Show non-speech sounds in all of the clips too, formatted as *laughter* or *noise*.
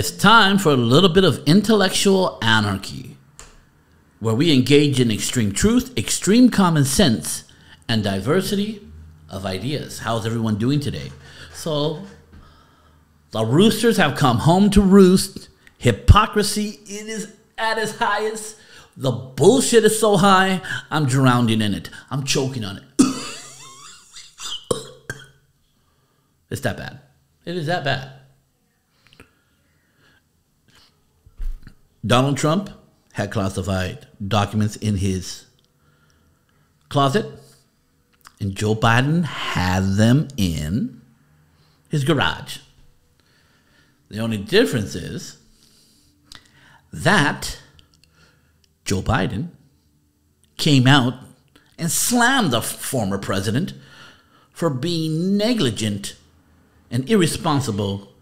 It's time for a little bit of intellectual anarchy, where we engage in extreme truth, extreme common sense, and diversity of ideas. How's everyone doing today? So, the roosters have come home to roost. Hypocrisy it is at its highest. The bullshit is so high, I'm drowning in it. I'm choking on it. *coughs* it's that bad. It is that bad. Donald Trump had classified documents in his closet, and Joe Biden had them in his garage. The only difference is that Joe Biden came out and slammed the former president for being negligent and irresponsible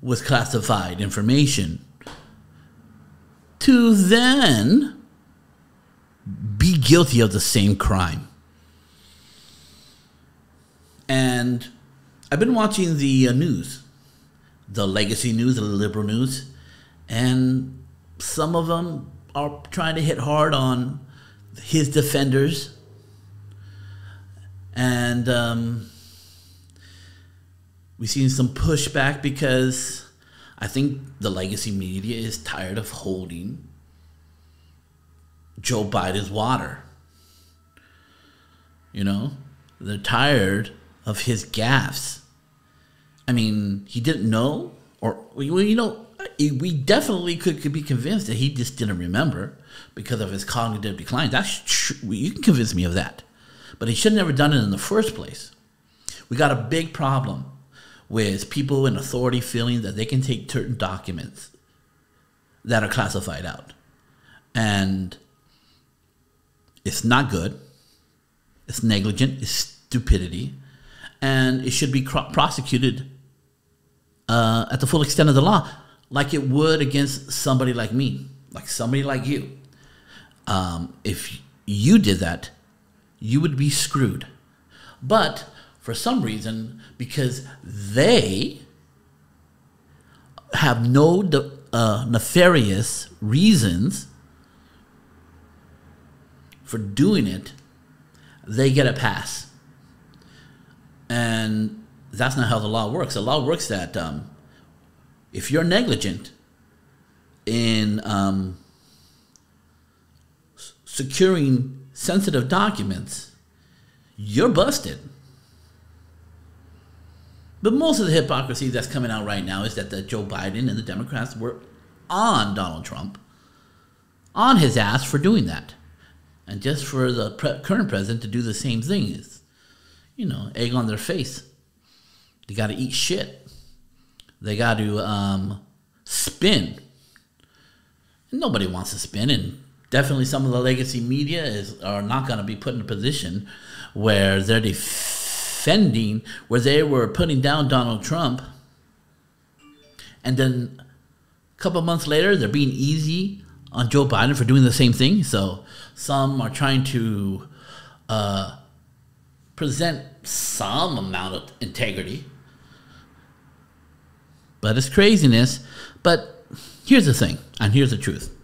with classified information to then be guilty of the same crime. And I've been watching the uh, news, the legacy news, the liberal news, and some of them are trying to hit hard on his defenders. And um, we've seen some pushback because I think the legacy media is tired of holding Joe Biden's water. You know, they're tired of his gaffes. I mean, he didn't know, or well, you know, we definitely could, could be convinced that he just didn't remember because of his cognitive decline. That's true. You can convince me of that, but he should have never done it in the first place. We got a big problem with people in authority feeling that they can take certain documents that are classified out. And it's not good. It's negligent. It's stupidity. And it should be prosecuted uh, at the full extent of the law, like it would against somebody like me, like somebody like you. Um, if you did that, you would be screwed. But for some reason because they have no uh, nefarious reasons for doing it, they get a pass. And that's not how the law works. The law works that um, if you're negligent in um, securing sensitive documents, you're busted. But most of the hypocrisy that's coming out right now is that the Joe Biden and the Democrats were on Donald Trump, on his ass for doing that. And just for the pre- current president to do the same thing is, you know, egg on their face. They got to eat shit. They got to um, spin. And nobody wants to spin, and definitely some of the legacy media is are not going to be put in a position where they're def- defending where they were putting down Donald Trump. And then a couple months later, they're being easy on Joe Biden for doing the same thing. So some are trying to uh, present some amount of integrity. But it's craziness. But here's the thing, and here's the truth.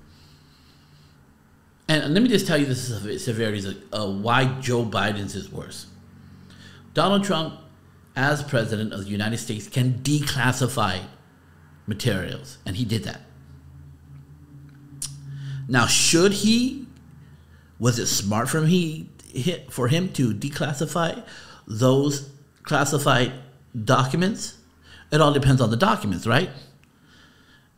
And let me just tell you the severities of uh, why Joe Biden's is worse. Donald Trump, as president of the United States, can declassify materials, and he did that. Now, should he? Was it smart for him, for him to declassify those classified documents? It all depends on the documents, right?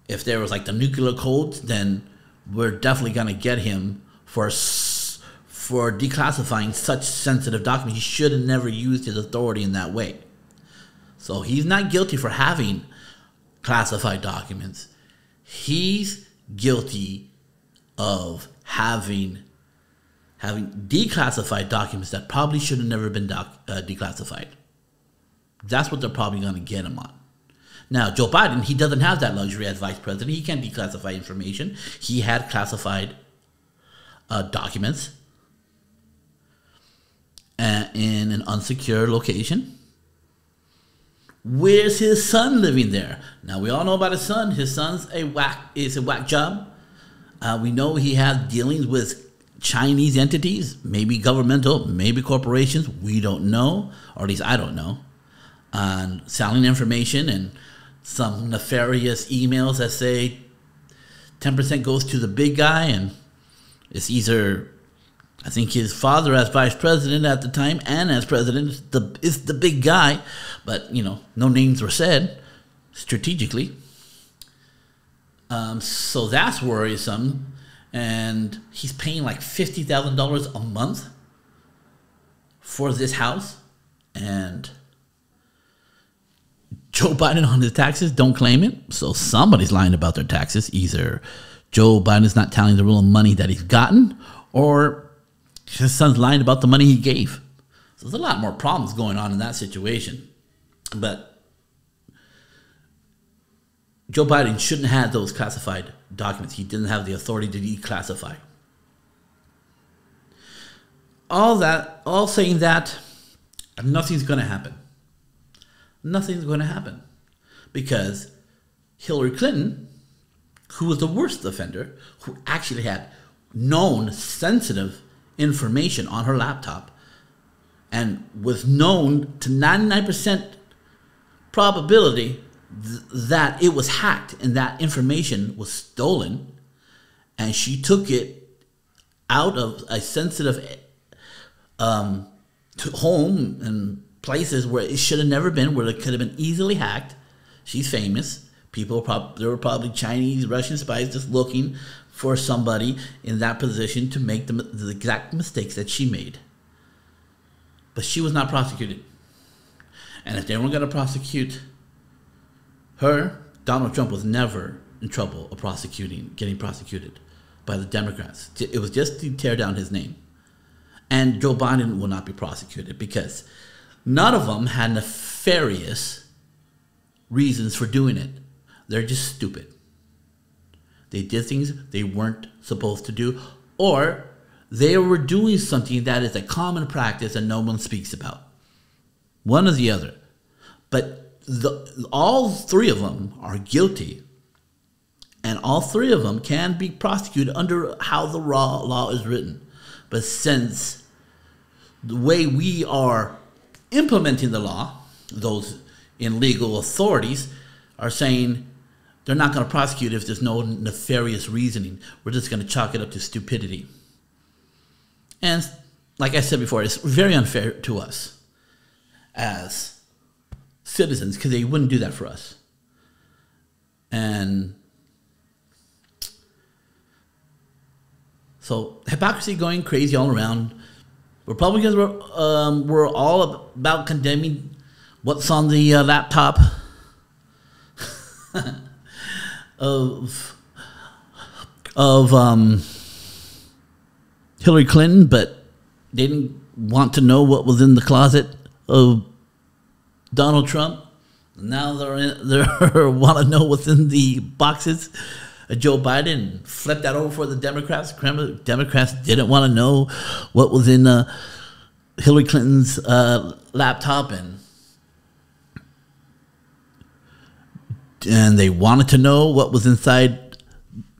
If there was like the nuclear codes, then we're definitely going to get him for for declassifying such sensitive documents. He should have never used his authority in that way. So he's not guilty for having classified documents. He's guilty of having having declassified documents that probably should have never been doc, uh, declassified. That's what they're probably going to get him on. Now, Joe Biden, he doesn't have that luxury as vice president. He can't declassify information. He had classified uh, documents in an unsecure location Where's his son living there? Now we all know about his son. His son's a whack is a whack job. Uh, we know he has dealings with Chinese entities, maybe governmental, maybe corporations. We don't know, or at least I don't know. On selling information and some nefarious emails that say 10% goes to the big guy, and it's either, I think his father as vice president at the time and as president is the, is the big guy, but, you know, no names were said strategically. Um, so that's worrisome. And he's paying like $50,000 a month for this house. And Joe Biden on his taxes don't claim it. So somebody's lying about their taxes. Either Joe Biden's not telling the real money that he's gotten, or his son's lying about the money he gave. So there's a lot more problems going on in that situation. But Joe Biden shouldn't have those classified documents. He didn't have the authority to declassify. All that, all saying that, nothing's going to happen. Nothing's going to happen because Hillary Clinton, who was the worst offender, who actually had known sensitive information on her laptop and was known to 99% probability th- that it was hacked and that information was stolen and she took it out of a sensitive um, home and places where it should have never been, where it could have been easily hacked. She's famous. People, there were probably Chinese, Russian spies just looking for somebody in that position to make the, the exact mistakes that she made. But she was not prosecuted. And if they weren't going to prosecute her, Donald Trump was never in trouble of prosecuting, getting prosecuted by the Democrats. It was just to tear down his name. And Joe Biden will not be prosecuted because none of them had nefarious reasons for doing it. They're just stupid. They did things they weren't supposed to do, or they were doing something that is a common practice and no one speaks about. One or the other. But the, all three of them are guilty. And all three of them can be prosecuted under how the raw law is written. But since the way we are implementing the law, those in legal authorities are saying they're not going to prosecute if there's no nefarious reasoning. We're just going to chalk it up to stupidity. And like I said before, it's very unfair to us as citizens because they wouldn't do that for us. And so hypocrisy going crazy all around. Republicans were um, were all about condemning what's on the uh, laptop *laughs* of of um, Hillary Clinton, but they didn't want to know what was in the closet of Donald Trump. Now they're in, *laughs* they want to know what's in the boxes of Joe Biden. flipped that over for the Democrats. Democrats didn't want to know what was in uh, Hillary Clinton's uh, laptop and and they wanted to know what was inside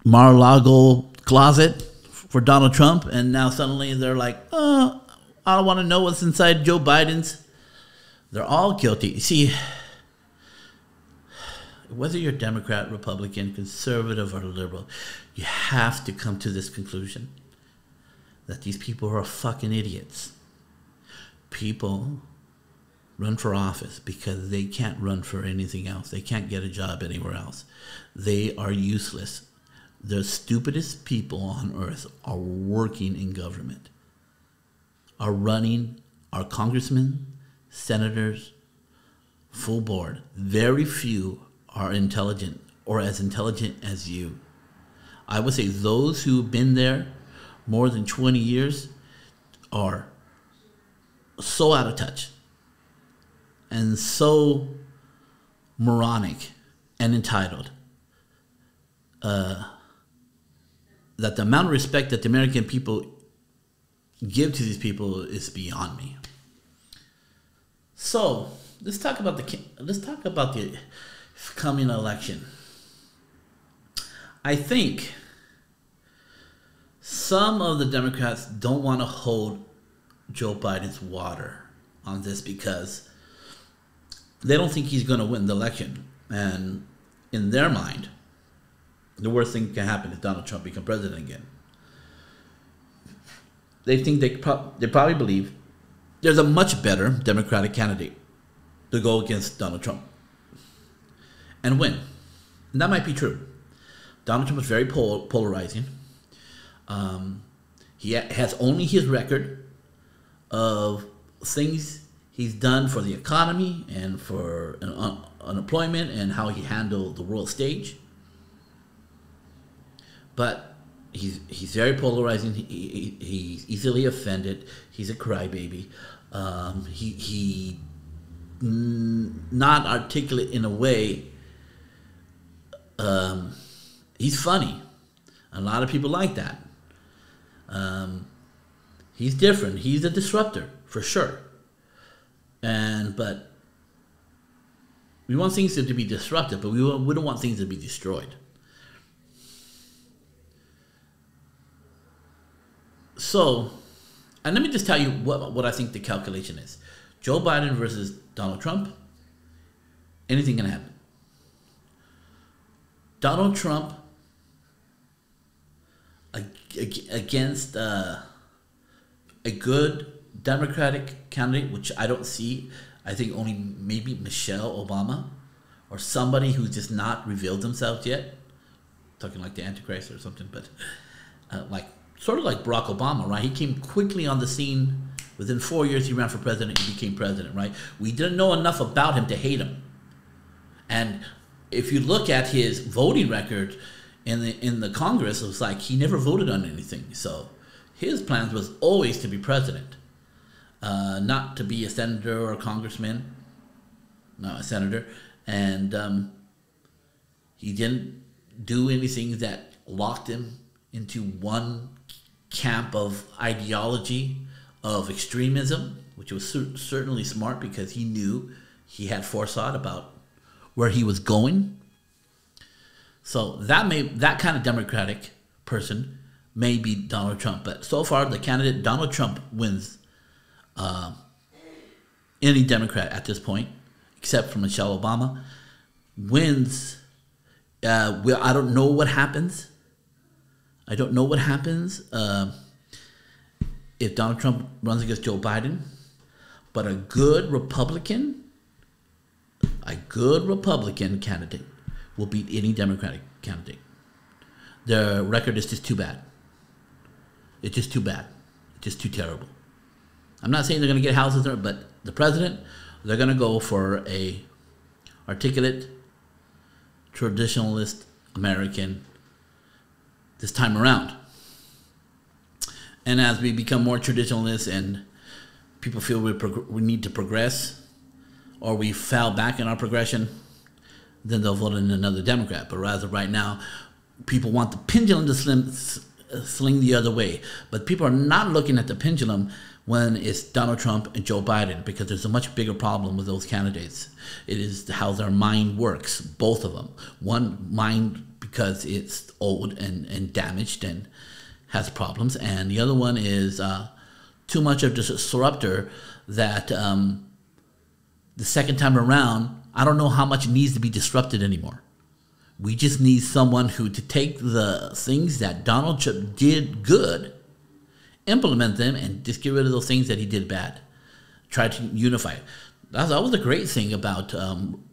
Mar-a-Lago closet for Donald Trump, and now suddenly they're like, oh, I don't want to know what's inside Joe Biden's. They're all guilty. See, whether you're Democrat, Republican, conservative, or liberal, you have to come to this conclusion that these people are fucking idiots. People run for office because they can't run for anything else. They can't get a job anywhere else. They are useless. The stupidest people on earth are working in government, are running, are congressmen, senators, full board. Very few are intelligent or as intelligent as you. I would say those who've been there more than 20 years are so out of touch and so moronic and entitled uh, that the amount of respect that the American people give to these people is beyond me. So, let's talk about the let's talk about the coming election. I think some of the Democrats don't want to hold Joe Biden's water on this because they don't think he's going to win the election, and in their mind, the worst thing can happen is Donald Trump become president again. They think they pro- they probably believe there's a much better Democratic candidate to go against Donald Trump and win. And that might be true. Donald Trump is very pol- polarizing. Um, he ha- has only his record of things he's done for the economy and for un- unemployment and how he handled the world stage. But he's he's very polarizing. He, he, he's easily offended. He's a crybaby. Um, he he not articulate in a way. Um, he's funny. A lot of people like that. Um, he's different. He's a disruptor for sure. And but we want things to be disrupted, but we, don't want things to be destroyed. So, and let me just tell you what, what I think the calculation is Joe Biden versus Donald Trump, anything can happen. Donald Trump against uh, a good Democratic candidate, which I don't see. I think only maybe Michelle Obama or somebody who's just not revealed themselves yet. Talking like the Antichrist or something, but uh, like sort of like Barack Obama, right? He came quickly on the scene. Within four years, he ran for president. He became president, right? We didn't know enough about him to hate him. And if you look at his voting record in the in the Congress, it was like he never voted on anything. So his plans was always to be president, uh, not to be a senator or a congressman. not a senator, and um, he didn't do anything that locked him into one camp of ideology of extremism, which was cer- certainly smart because he knew he had forethought about where he was going. So that may that kind of democratic person may be Donald Trump, but so far the candidate Donald Trump wins uh, any Democrat at this point, except for Michelle Obama, wins. Uh, I don't know what happens I don't know what happens uh, if Donald Trump runs against Joe Biden, but a good Republican, a good Republican candidate will beat any Democratic candidate. Their record is just too bad. It's just too bad. It's just too terrible. I'm not saying they're going to get houses, there, but the president, they're going to go for a articulate, traditionalist American this time around. And as we become more traditionalists and people feel we, we need to progress or we fell back in our progression, then they'll vote in another Democrat. But rather, right now, people want the pendulum to slim, sling the other way. But people are not looking at the pendulum when it's Donald Trump and Joe Biden because there's a much bigger problem with those candidates. It is how their mind works, both of them. One mind because it's old and, and damaged and has problems, and the other one is uh, too much of a disruptor that um, the second time around, I don't know how much needs to be disrupted anymore. We just need someone who to take the things that Donald Trump did good, implement them, and just get rid of those things that he did bad. Try to unify. That was, that was the great thing about um,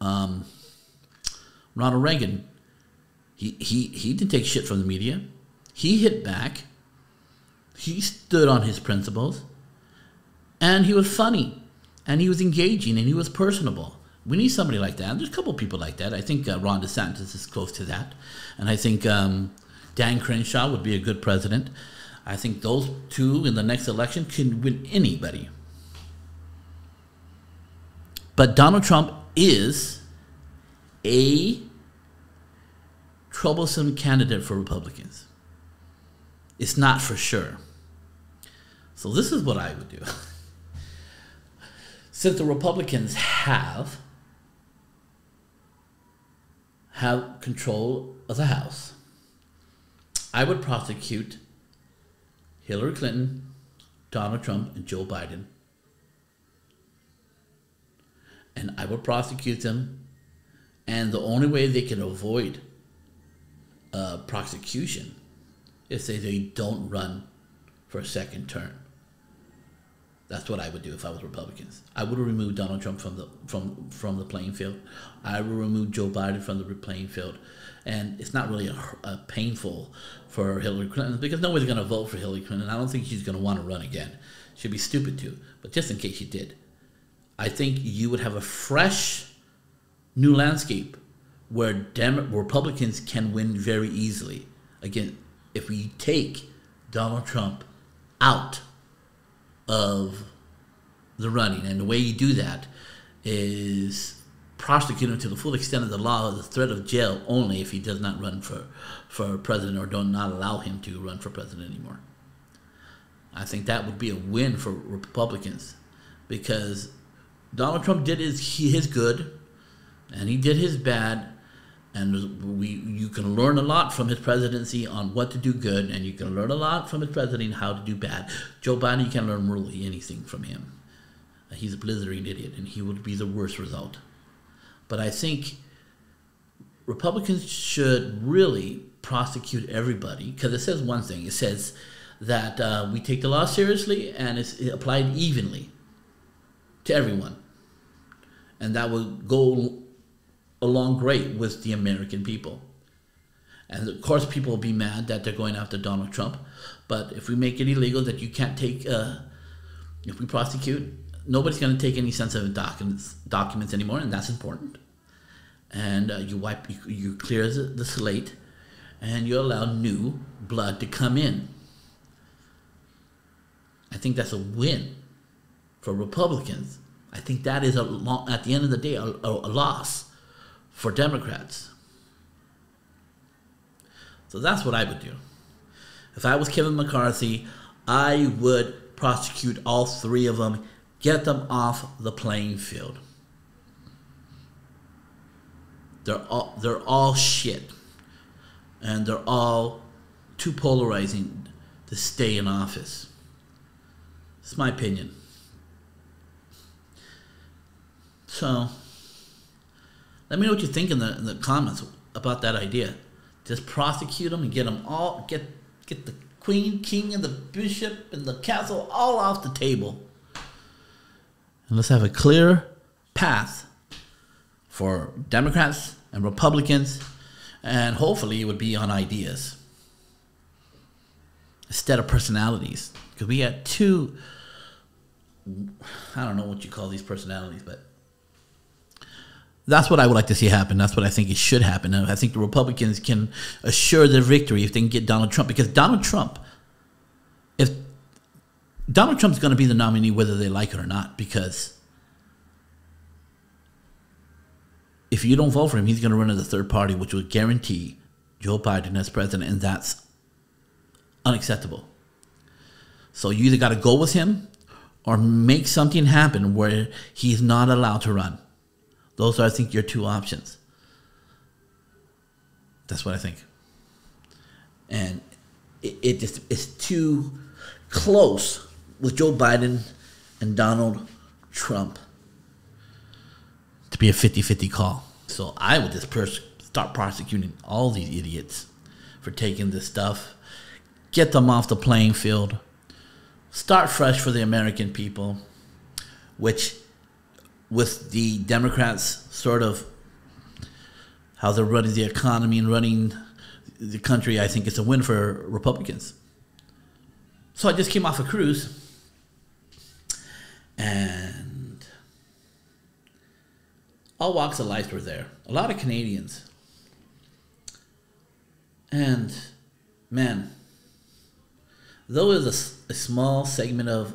um, Ronald Reagan. He, he, he didn't take shit from the media. He hit back. He stood on his principles. And he was funny. And he was engaging and he was personable. We need somebody like that. There's a couple people like that. I think uh, Ron DeSantis is close to that. And I think um, Dan Crenshaw would be a good president. I think those two in the next election can win anybody. But Donald Trump is a troublesome candidate for Republicans. It's not for sure. So this is what I would do. *laughs* since the Republicans have have control of the House, I would prosecute Hillary Clinton, Donald Trump, and Joe Biden. And I will prosecute them. And the only way they can avoid uh, prosecution is say they don't run for a second term. That's what I would do if I was Republicans. I would remove Donald Trump from the from from the playing field. I would remove Joe Biden from the playing field, and it's not really a, a painful for Hillary Clinton because nobody's going to vote for Hillary Clinton. I don't think she's going to want to run again. She'd be stupid to. But just in case she did, I think you would have a fresh, new landscape where Dem- Republicans can win very easily. Again, if we take Donald Trump out of the running. And the way you do that is prosecute him to the full extent of the law, the threat of jail only if he does not run for, for president or do not allow him to run for president anymore. I think that would be a win for Republicans because Donald Trump did his, his good and he did his bad and we you can learn a lot from his presidency on what to do good, and you can learn a lot from his presidency how to do bad. Joe Biden, you can learn really anything from him. He's a blithering idiot, and he would be the worst result. But I think Republicans should really prosecute everybody because it says one thing. It says that uh, we take the law seriously and it's applied evenly to everyone, and that will go along great with the American people. And of course, people will be mad that they're going after Donald Trump. But if we make it illegal that you can't take, uh, if we prosecute, nobody's going to take any sensitive documents documents anymore, and that's important. And uh, you wipe, you, you clear the, the slate, and you allow new blood to come in. I think that's a win for Republicans. I think that is a at the end of the day a, a, a loss for Democrats. So that's what I would do. If I was Kevin McCarthy, I would prosecute all three of them, get them off the playing field. They're all they're all shit. And they're all too polarizing to stay in office. It's my opinion. So let me know what you think in the, in the comments about that idea. Just prosecute them and get them all get get the queen, king, and the bishop and the castle all off the table. And let's have a clear path for Democrats and Republicans, and hopefully it would be on ideas instead of personalities. Because we had two, I don't know what you call these personalities, but that's what I would like to see happen. That's what I think it should happen. I think the Republicans can assure their victory if they can get Donald Trump. Because Donald Trump, if Donald Trump's going to be the nominee whether they like it or not, because if you don't vote for him, he's going to run as a third party, which will guarantee Joe Biden as president, and that's unacceptable. So you either got to go with him or make something happen where he's not allowed to run. Those are, I think, your two options. That's what I think. And it, it just it's too close with Joe Biden and Donald Trump to be a 50-50 call. So I would just pers- start prosecuting all these idiots for taking this stuff. Get them off the playing field. Start fresh for the American people, which with the Democrats sort of how they're running the economy and running the country, I think it's a win for Republicans. So I just came off a cruise and all walks of life were there. A lot of Canadians. And man, though it's a, a small segment of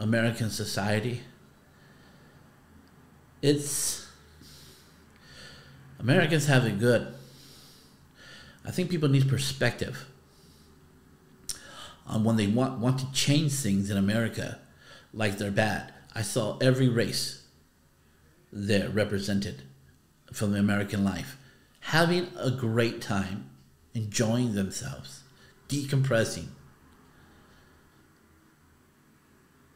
American society, it's Americans have it good. I think people need perspective on when they want want to change things in America, like they're bad. I saw every race there represented from the American life, having a great time, enjoying themselves, decompressing.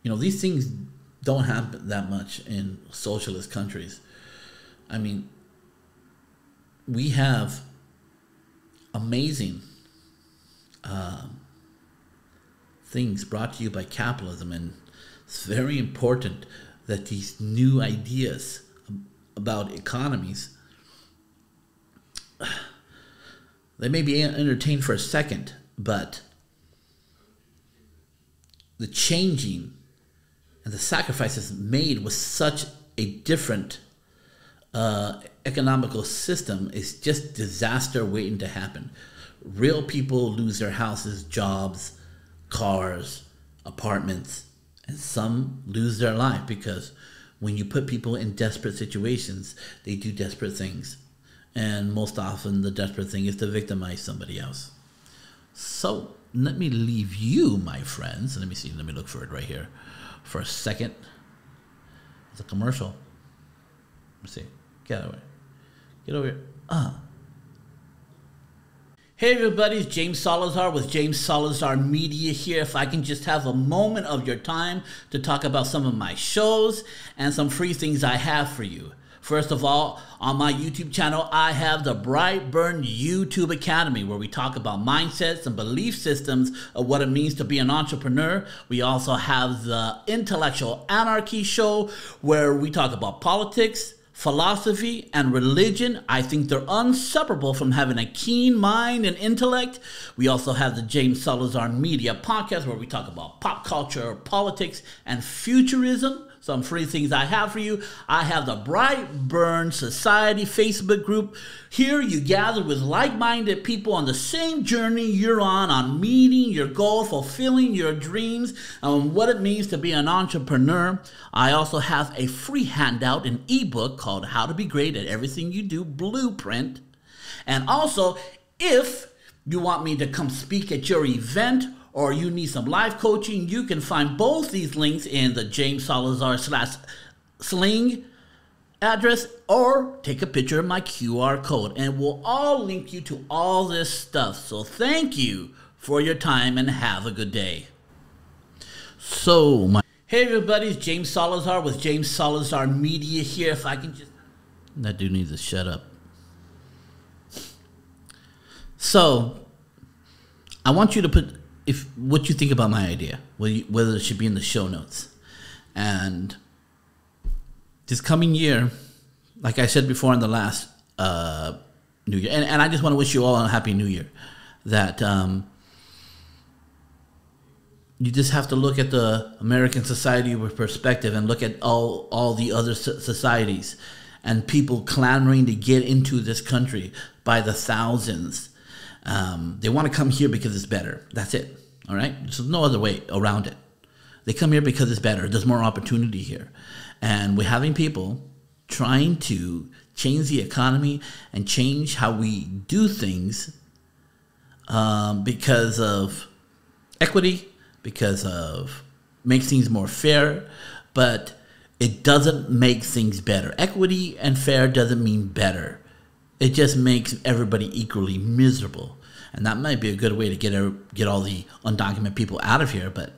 You know, these things don't happen that much in socialist countries. I mean, we have amazing uh, things brought to you by capitalism, and it's very important that these new ideas about economies *sighs* they may be entertained for a second, but the changing and the sacrifices made with such a different uh, economical system is just disaster waiting to happen. Real people lose their houses, jobs, cars, apartments, and some lose their life because when you put people in desperate situations, they do desperate things. And most often, the desperate thing is to victimize somebody else. So, let me leave you, my friends. Let me see, let me look for it right here for a second. It's a commercial. Let's see. Get over here. Get over here. Uh. Hey everybody, it's James Salazar with James Salazar Media here. If I can just have a moment of your time to talk about some of my shows and some free things I have for you. First of all, on my YouTube channel, I have the Brightburn YouTube Academy where we talk about mindsets and belief systems of what it means to be an entrepreneur. We also have the Intellectual Anarchy Show where we talk about politics, philosophy and religion, I think they're inseparable from having a keen mind and intellect. We also have the James Salazar Media Podcast, where we talk about pop culture, politics, and futurism some free things I have for you. I have the Bright Burn Society Facebook group. Here you gather with like minded people on the same journey you're on, on meeting your goal, fulfilling your dreams, and what it means to be an entrepreneur. I also have a free handout, an ebook called How to Be Great at Everything You Do Blueprint. And also, if you want me to come speak at your event or you need some life coaching, you can find both these links in the James Salazar slash sling address or take a picture of my QR code and we'll all link you to all this stuff. So thank you for your time and have a good day. So my Hey everybody, it's James Salazar with James Salazar Media here. If I can just that dude needs to shut up. So I want you to put if what you think about my idea, whether, it should be in the show notes. And this coming year, like I said before in the last uh, New Year, and, and I just want to wish you all a happy New Year. That um, you just have to look at the American society with perspective and look at all all the other societies and people clamoring to get into this country by the thousands um, they want to come here because it's better. That's it. All right. So no other way around it. They come here because it's better. There's more opportunity here, and we're having people trying to change the economy and change how we do things um, because of equity, because of make things more fair, but it doesn't make things better. Equity and fair doesn't mean better. It just makes everybody equally miserable. And that might be a good way to get, a, get all the undocumented people out of here, but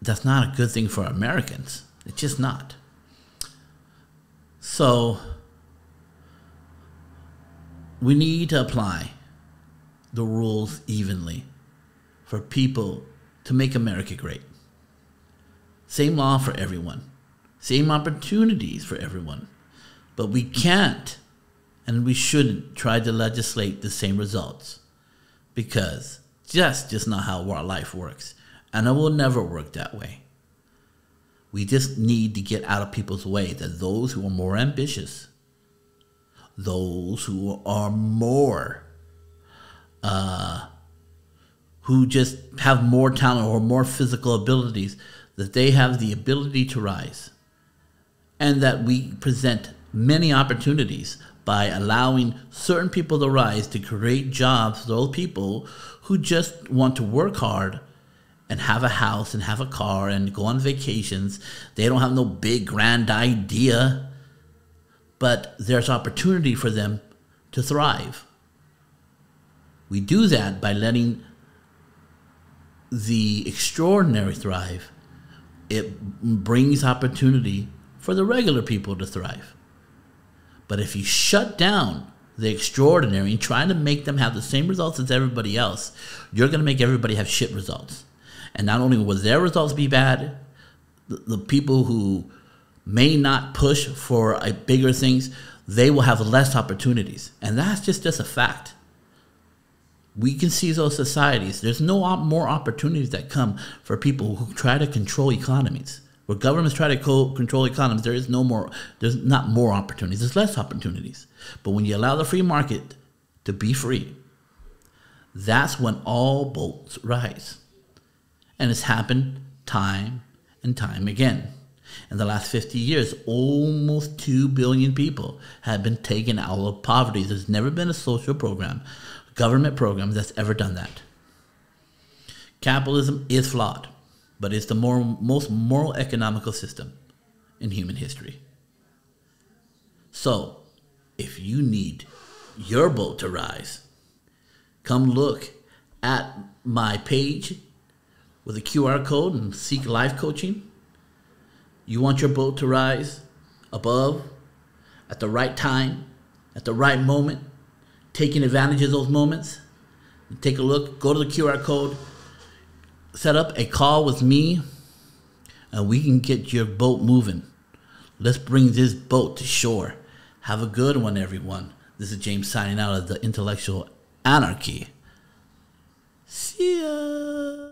that's not a good thing for Americans. It's just not. So we need to apply the rules evenly for people to make America great. Same law for everyone, same opportunities for everyone. But we can't and we shouldn't try to legislate the same results because that's just not how our life works. And it will never work that way. We just need to get out of people's way that those who are more ambitious, those who are more, uh, who just have more talent or more physical abilities, that they have the ability to rise. And that we present many opportunities by allowing certain people to rise to create jobs for those people who just want to work hard and have a house and have a car and go on vacations. They don't have no big grand idea, but there's opportunity for them to thrive. We do that by letting the extraordinary thrive. It brings opportunity for the regular people to thrive. But if you shut down the extraordinary and trying to make them have the same results as everybody else, you're going to make everybody have shit results. And not only will their results be bad, the, the people who may not push for a bigger things, they will have less opportunities. And that's just, just a fact. We can see those societies. There's no op- more opportunities that come for people who try to control economies. Where governments try to co- control economies, there is no more. There's not more opportunities. There's less opportunities. But when you allow the free market to be free, that's when all boats rise. And it's happened time and time again. In the last 50 years, almost 2 billion people have been taken out of poverty. There's never been a social program, government program that's ever done that. Capitalism is flawed, but it's the more, most moral economical system in human history. So, if you need your boat to rise, come look at my page with a QR code and seek life coaching. You want your boat to rise above at the right time, at the right moment, taking advantage of those moments. Take a look, go to the QR code, set up a call with me and we can get your boat moving. Let's bring this boat to shore. Have a good one, everyone. This is James signing out of the Intellectual Anarchy. See ya.